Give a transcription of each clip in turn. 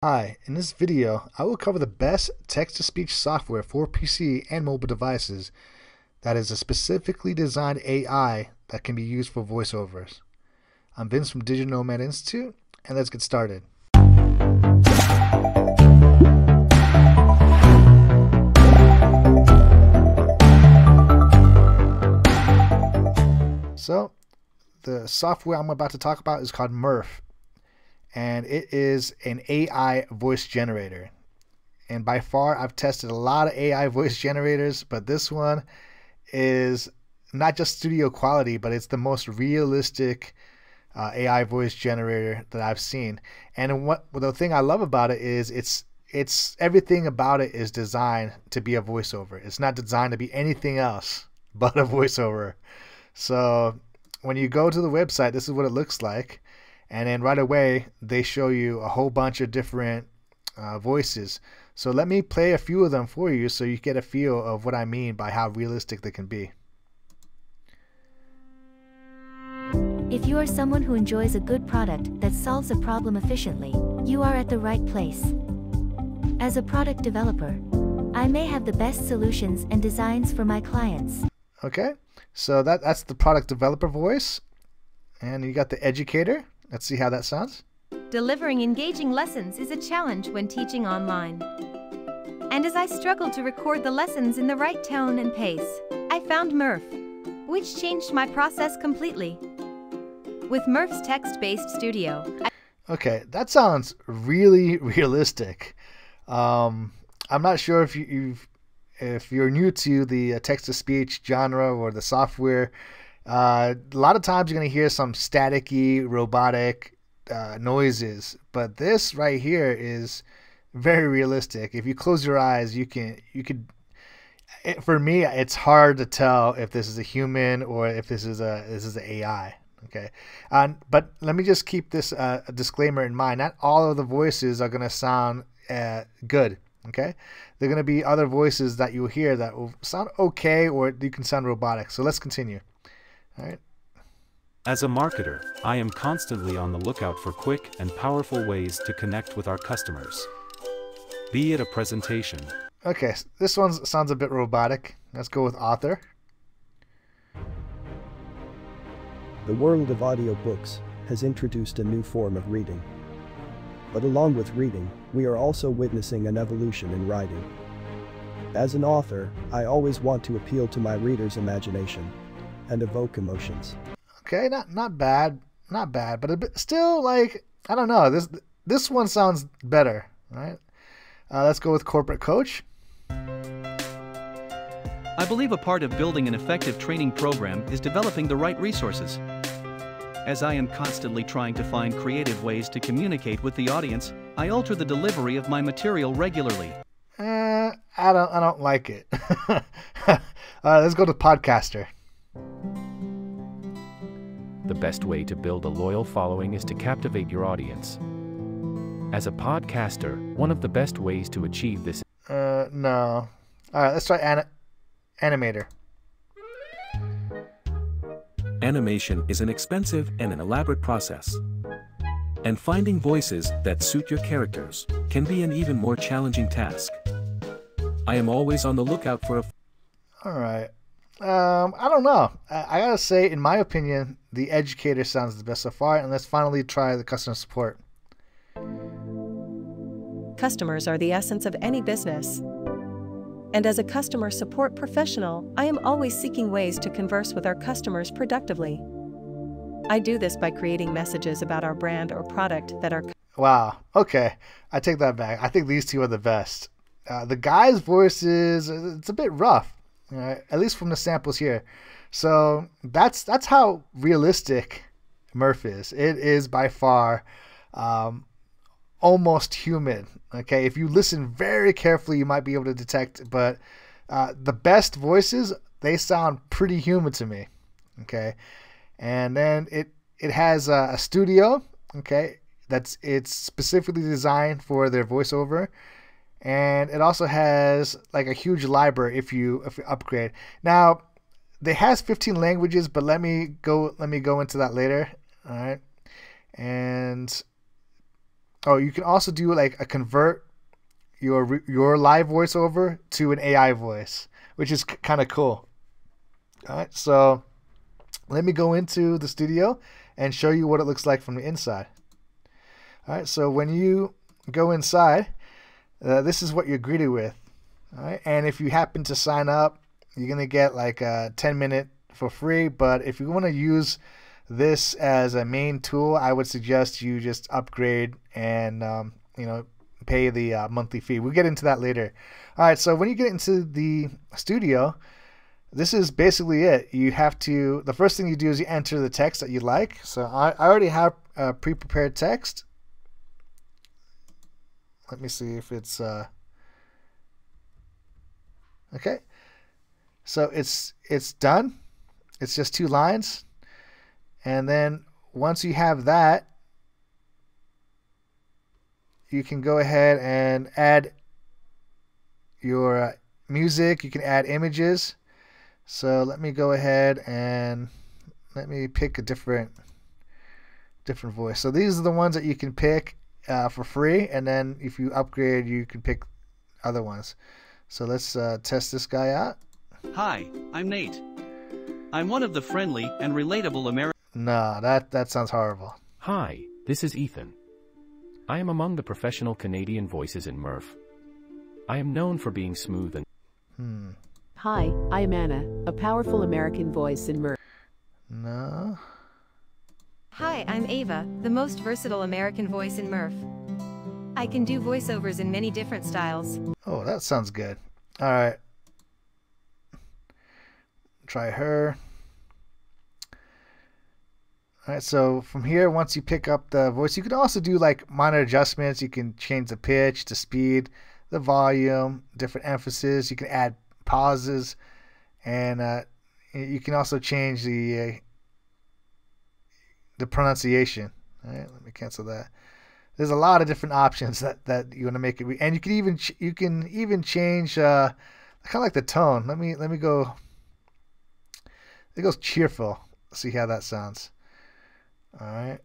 Hi, in this video, I will cover the best text-to-speech software for PC and mobile devices that is a specifically designed AI that can be used for voiceovers. I'm Vince from Digital Nomad Institute, and let's get started. So, the software I'm about to talk about is called Murf and it is an AI voice generator. And by far, I've tested a lot of AI voice generators, but this one is not just studio quality, but it's the most realistic uh, AI voice generator that I've seen. And what the thing I love about it is it's it's everything about it is designed to be a voiceover. It's not designed to be anything else but a voiceover. So when you go to the website, this is what it looks like and then right away they show you a whole bunch of different uh, voices. So let me play a few of them for you so you get a feel of what I mean by how realistic they can be. If you are someone who enjoys a good product that solves a problem efficiently, you are at the right place. As a product developer, I may have the best solutions and designs for my clients. Okay, so that, that's the product developer voice. And you got the educator. Let's see how that sounds. Delivering engaging lessons is a challenge when teaching online. And as I struggled to record the lessons in the right tone and pace, I found Murf, which changed my process completely. With Murf's text-based studio, I Okay, that sounds really realistic. Um, I'm not sure if you, have if you're new to the uh, text-to-speech genre or the software uh, a lot of times you're going to hear some staticky, robotic uh, noises, but this right here is very realistic. If you close your eyes, you can you could. It, for me, it's hard to tell if this is a human or if this is a this is an AI. Okay, but let me just keep this uh, disclaimer in mind. Not all of the voices are going to sound uh, good. Okay, there are going to be other voices that you'll hear that will sound okay, or you can sound robotic. So let's continue. As a marketer, I am constantly on the lookout for quick and powerful ways to connect with our customers. Be it a presentation. Okay, this one sounds a bit robotic. Let's go with author. The world of audiobooks has introduced a new form of reading. But along with reading, we are also witnessing an evolution in writing. As an author, I always want to appeal to my reader's imagination and evoke emotions. Okay, not not bad, not bad, but bit, still like I don't know. This this one sounds better, right? Uh, let's go with corporate coach. I believe a part of building an effective training program is developing the right resources. As I am constantly trying to find creative ways to communicate with the audience, I alter the delivery of my material regularly. Uh, I don't, I don't like it. uh, let's go to podcaster. The best way to build a loyal following is to captivate your audience. As a podcaster, one of the best ways to achieve this. Uh, no. All right, let's try an- animator. Animation is an expensive and an elaborate process. And finding voices that suit your characters can be an even more challenging task. I am always on the lookout for a. All right. Um, I don't know. I, I, gotta say, in my opinion, the educator sounds the best so far. And let's finally try the customer support. Customers are the essence of any business. And as a customer support professional, I am always seeking ways to converse with our customers productively. I do this by creating messages about our brand or product that are. Wow. Okay. I take that back. I think these two are the best. Uh, the guy's voice is it's a bit rough at least from the samples here. So that's that's how realistic Murf is. It is by far um, almost human. Okay, if you listen very carefully, you might be able to detect. But uh, the best voices they sound pretty human to me. Okay, and then it it has a, a studio. Okay, that's it's specifically designed for their voiceover and it also has like a huge library if you if you upgrade. Now, it has 15 languages, but let me go let me go into that later. All right, and oh, you can also do like a convert your your live voiceover to an AI voice, which is kind of cool. All right, so let me go into the studio and show you what it looks like from the inside. All right, so when you go inside, uh, this is what you're greeted with. All right, and if you happen to sign up, you're gonna get like a 10 minute for free. But if you want to use this as a main tool, I would suggest you just upgrade and um, you know pay the uh, monthly fee. We'll get into that later. All right, so when you get into the studio, this is basically it. You have to, the first thing you do is you enter the text that you like. So I, I already have a pre-prepared text. Let me see if it's, uh, okay. So it's, it's done. It's just two lines. And then once you have that, you can go ahead and add your uh, music. You can add images. So let me go ahead and let me pick a different different voice. So these are the ones that you can pick uh, for free, and then if you upgrade, you can pick other ones. So let's uh, test this guy out. Hi, I'm Nate. I'm one of the friendly and relatable American. No, that that sounds horrible. Hi, this is Ethan. I am among the professional Canadian voices in Murf. I am known for being smooth and. Hmm. Hi, I am Anna, a powerful American voice in Murf. No. Hi, I'm Ava, the most versatile American voice in Murf. I can do voiceovers in many different styles. Oh, that sounds good. All right. Try her. All right, so from here, once you pick up the voice, you can also do like minor adjustments. You can change the pitch, the speed, the volume, different emphasis. You can add pauses, and uh, you can also change the uh, the pronunciation. All right, let me cancel that. There's a lot of different options that, that you want to make it, and you can even you can even change uh, kind of like the tone. Let me let me go. It goes cheerful. See how that sounds. All right.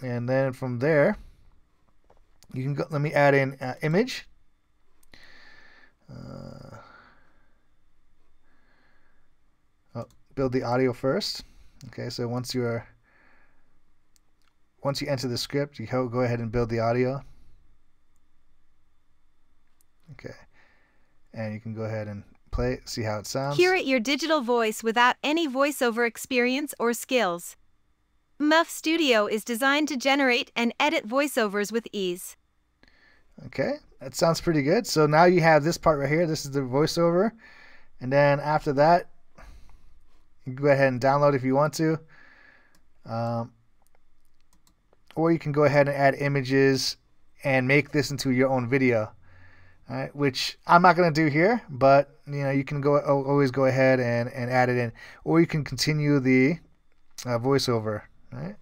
And then from there, you can go, let me add in uh, image. Uh, oh, build the audio first. Okay, so once you're once you enter the script, you go ahead and build the audio. Okay, and you can go ahead and play it, see how it sounds. Curate your digital voice without any voiceover experience or skills. Murf Studio is designed to generate and edit voiceovers with ease. Okay, that sounds pretty good. So now you have this part right here. This is the voiceover. And then after that, go ahead and download if you want to. Um, or you can go ahead and add images and make this into your own video. Right, which I'm not going to do here, but you know you can go always go ahead and, and add it in, or you can continue the uh, voiceover. Right,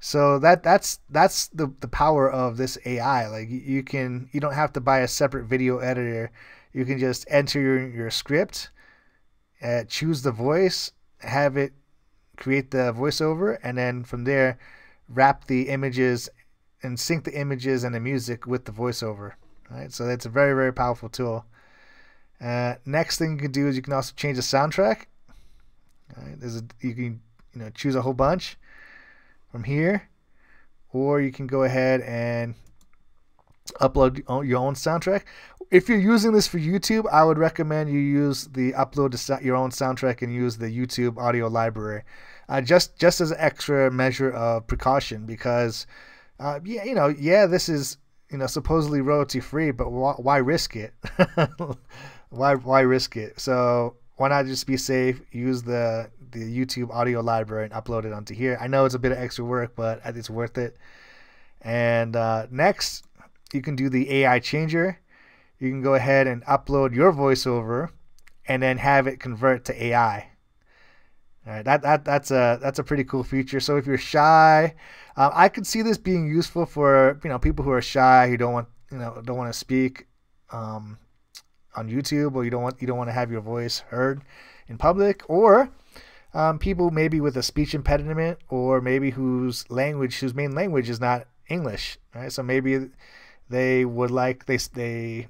so that that's that's the the power of this AI. Like you can you don't have to buy a separate video editor. You can just enter your, your script, uh, choose the voice, have it create the voiceover, and then from there wrap the images and sync the images and the music with the voiceover. Right, so that's a very very powerful tool. Uh, next thing you can do is you can also change the soundtrack. Right, there's a you can you know choose a whole bunch from here, or you can go ahead and upload your own soundtrack. If you're using this for YouTube, I would recommend you use the upload your own soundtrack and use the YouTube audio library, uh, just just as an extra measure of precaution because, uh, yeah, you know, yeah, this is you know supposedly royalty free, but why, why risk it? why why risk it? So why not just be safe? Use the the YouTube audio library and upload it onto here. I know it's a bit of extra work, but it's worth it. And uh, next, you can do the AI changer. You can go ahead and upload your voiceover, and then have it convert to AI. All right, that, that that's a that's a pretty cool feature. So if you're shy, um, I could see this being useful for you know people who are shy who don't want you know don't want to speak um, on YouTube or you don't want you don't want to have your voice heard in public, or um, people maybe with a speech impediment or maybe whose language, whose main language is not English, right? So maybe they would like they they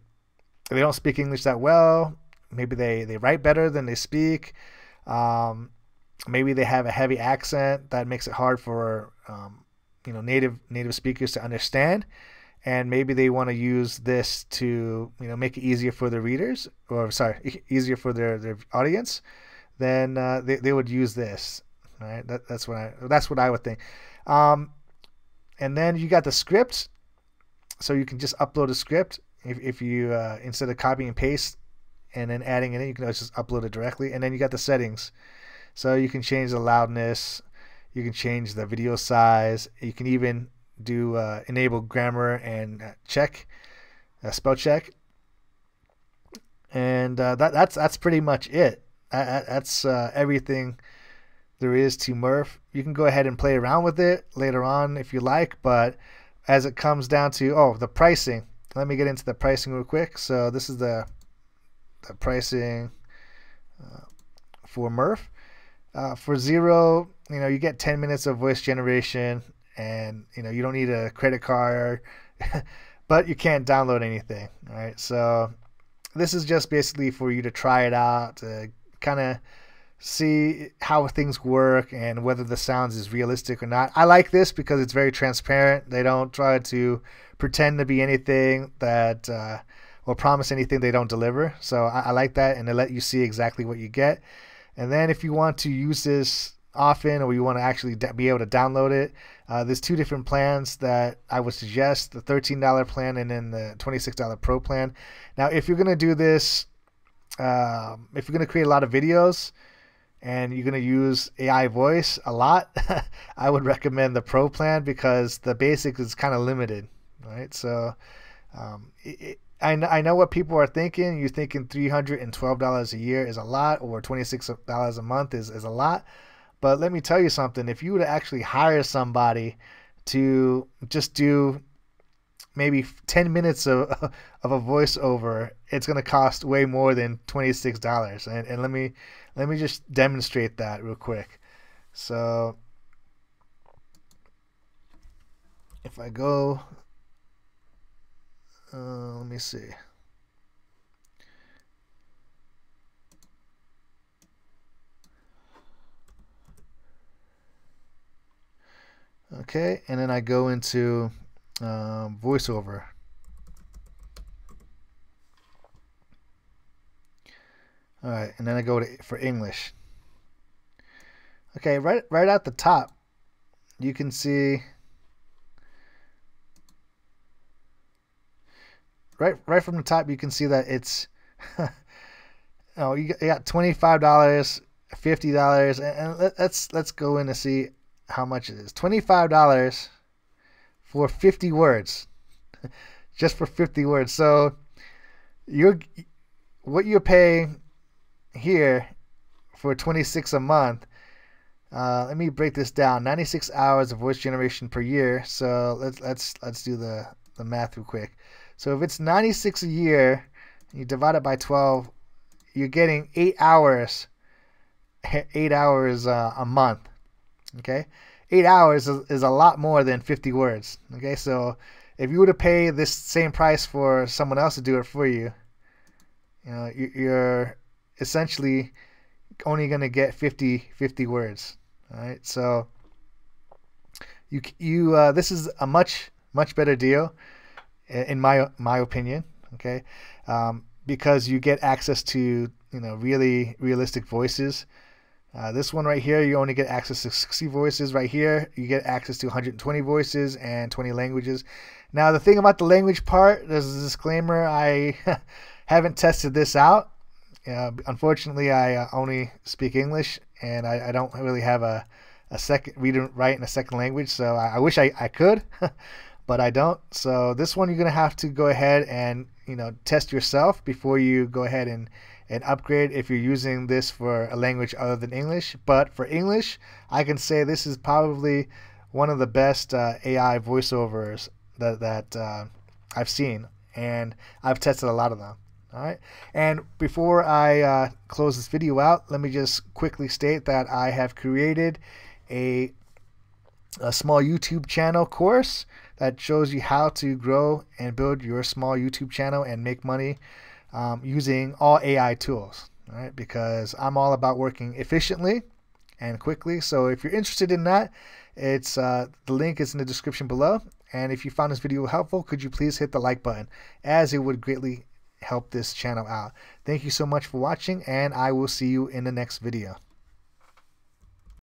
they don't speak English that well. Maybe they they write better than they speak. Um, maybe they have a heavy accent that makes it hard for um, you know native native speakers to understand and maybe they want to use this to you know make it easier for the readers or sorry easier for their, their audience then uh, they, they would use this right that, that's what I that's what I would think um, and then you got the script so you can just upload a script if, if you uh, instead of copy and paste and then adding it in you can just upload it directly. And then you got the settings. So you can change the loudness. You can change the video size. You can even do uh, enable grammar and uh, check, uh, spell check, and uh, that that's that's pretty much it. That, that's uh, everything there is to Murf. You can go ahead and play around with it later on if you like, but as it comes down to oh the pricing, let me get into the pricing real quick. So this is the the pricing uh, for Murf. for zero, you know, you get 10 minutes of voice generation and you know you don't need a credit card but you can't download anything all right so this is just basically for you to try it out to kind of see how things work and whether the sounds is realistic or not. I like this because it's very transparent. They don't try to pretend to be anything that uh, or promise anything they don't deliver. So I, I like that and they let you see exactly what you get. And then if you want to use this often or you want to actually be able to download it uh, there's two different plans that I would suggest the $13 plan and then the $26 Pro plan. Now, if you're going to do this, uh, if you're going to create a lot of videos and you're going to use AI voice a lot, I would recommend the Pro plan because the basic is kind of limited, right? So, um, it, I, I know what people are thinking. You're thinking $312 a year is a lot or $26 a month is, is a lot. But let me tell you something. If you were to actually hire somebody to just do maybe 10 minutes of, of a voiceover, it's going to cost way more than $26. And, and let me let me just demonstrate that real quick. So if I go, uh, let me see. Okay, and then I go into um, voiceover. All right, and then I go to for English. Okay, right right at the top, you can see right right from the top you can see that it's oh you got twenty five dollars, fifty dollars, and let's let's go in to see how much it is. $25 for 50 words. Just for 50 words. So you're what you're paying here for 26 a month. Uh, let me break this down. 96 hours of voice generation per year. So let's let's let's do the the math real quick. So if it's 96 a year, you divide it by 12, you're getting eight hours. Eight hours uh, a month. Okay, eight hours is, is a lot more than 50 words. Okay, so if you were to pay this same price for someone else to do it for you, you know, you're essentially only going to get 50 50 words. All right, so you you uh, this is a much much better deal in my my opinion. Okay, um, because you get access to you know really realistic voices uh, this one right here, you only get access to 60 voices. Right here, you get access to 120 voices and 20 languages. Now, the thing about the language part, there's a disclaimer. I haven't tested this out. Uh, unfortunately, I uh, only speak English, and I, I, don't really have a, a second read and write in a second language. So I, I wish I, I could, but I don't. So this one, you're gonna have to go ahead and you know test yourself before you go ahead and and upgrade if you're using this for a language other than English. But for English, I can say this is probably one of the best uh, AI voiceovers that, that uh, I've seen, and I've tested a lot of them. All right. And before I uh, close this video out, let me just quickly state that I have created a, a small YouTube channel course that shows you how to grow and build your small YouTube channel and make money um, using all AI tools. Right. Because I'm all about working efficiently and quickly. So if you're interested in that, it's uh, the link is in the description below. And if you found this video helpful, could you please hit the like button as it would greatly help this channel out. Thank you so much for watching and I will see you in the next video.